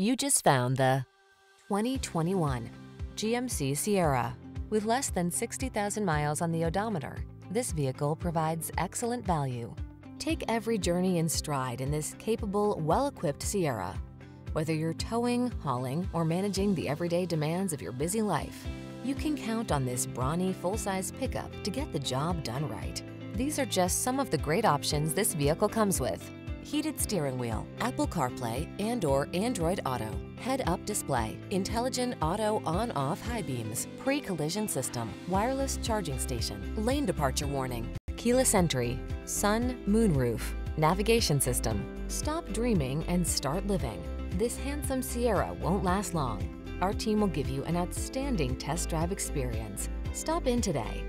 You just found the 2021 GMC Sierra. With less than 60,000 miles on the odometer, this vehicle provides excellent value. Take every journey in stride in this capable, well-equipped Sierra. Whether you're towing, hauling, or managing the everyday demands of your busy life, you can count on this brawny full-size pickup to get the job done right. These are just some of the great options this vehicle comes with. Heated steering wheel, Apple CarPlay and or Android Auto, head-up display, intelligent auto on-off high beams, pre-collision system, wireless charging station, lane departure warning, keyless entry, sun, moonroof, navigation system. Stop dreaming and start living. This handsome Sierra won't last long. Our team will give you an outstanding test drive experience. Stop in today.